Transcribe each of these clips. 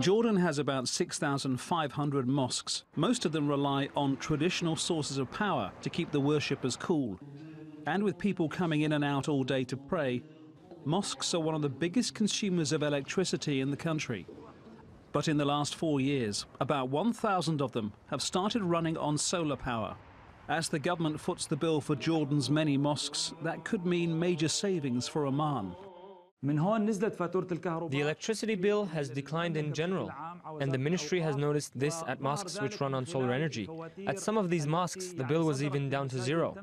Jordan has about 6,500 mosques. Most of them rely on traditional sources of power to keep the worshippers cool. And with people coming in and out all day to pray, mosques are one of the biggest consumers of electricity in the country. But in the last four years, about 1,000 of them have started running on solar power. As the government foots the bill for Jordan's many mosques, that could mean major savings for Amman. The electricity bill has declined in general, and the ministry has noticed this at mosques which run on solar energy. At some of these mosques, the bill was even down to zero.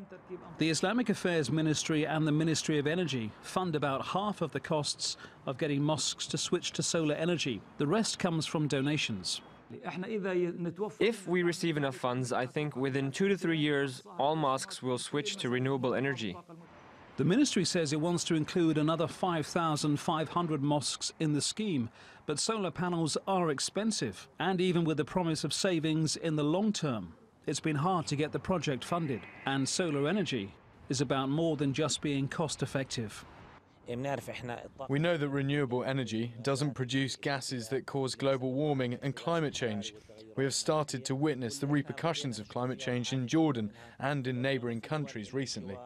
The Islamic Affairs Ministry and the Ministry of Energy fund about half of the costs of getting mosques to switch to solar energy. The rest comes from donations. If we receive enough funds, I think within two to three years, all mosques will switch to renewable energy. The ministry says it wants to include another 5,500 mosques in the scheme, but solar panels are expensive, and even with the promise of savings in the long term, it's been hard to get the project funded. And solar energy is about more than just being cost effective. We know that renewable energy doesn't produce gases that cause global warming and climate change. We have started to witness the repercussions of climate change in Jordan and in neighbouring countries recently.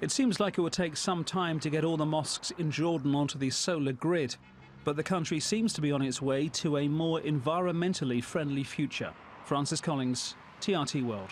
It seems like it would take some time to get all the mosques in Jordan onto the solar grid, but the country seems to be on its way to a more environmentally friendly future. Francis Collings, TRT World.